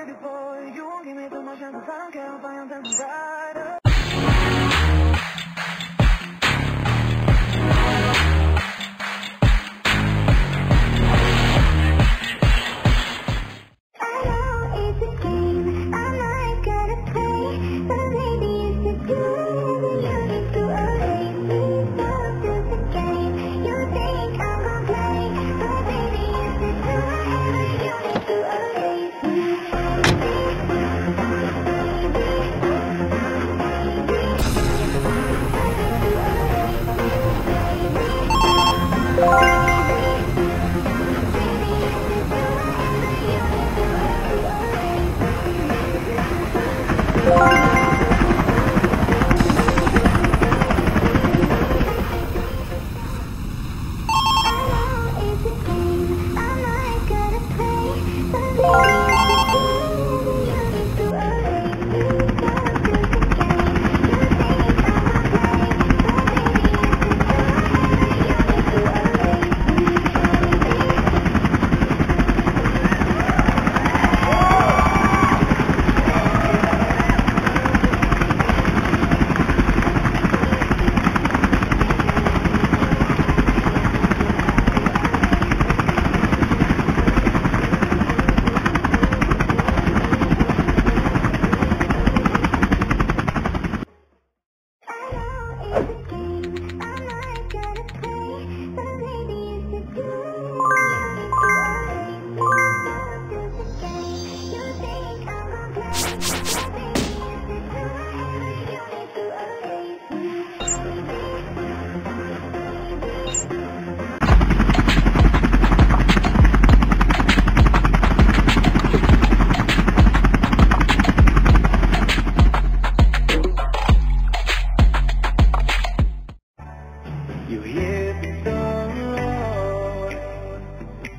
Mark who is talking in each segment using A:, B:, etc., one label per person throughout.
A: with you, You won't give me too much chance I can't find time to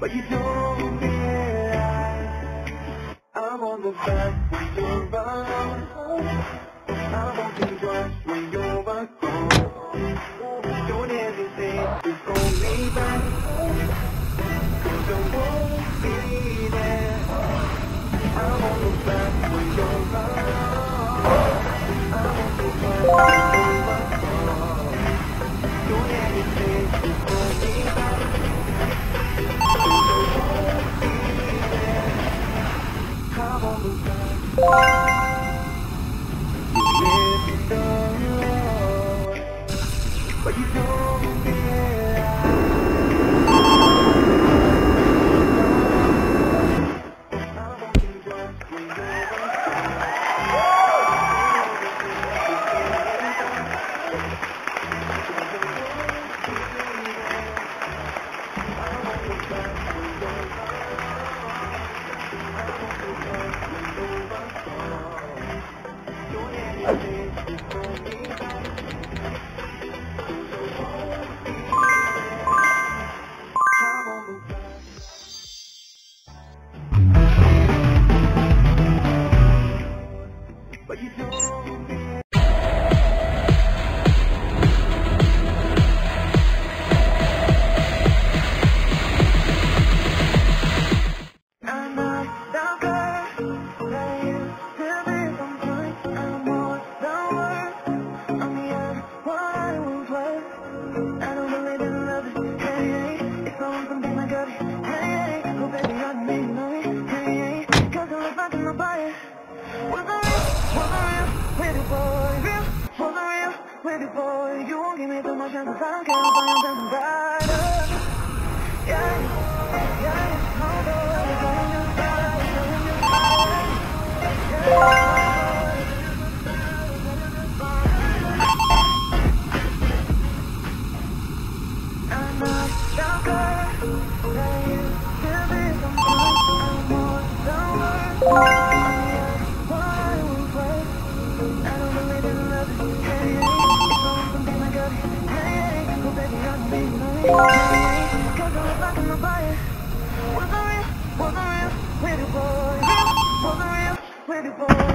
A: But you don't realize I'm on the back when you're around I'm on the drugs when you're gone Don't hesitate to call me back. Cause I won't be there. I'm on the back when you're around I'm on the back you Give me too much chances, I don't care, I'll find something brighter. Yeah, yeah, I'll go, I'll go in your fire, go in your Pretty boy. Pretty boy.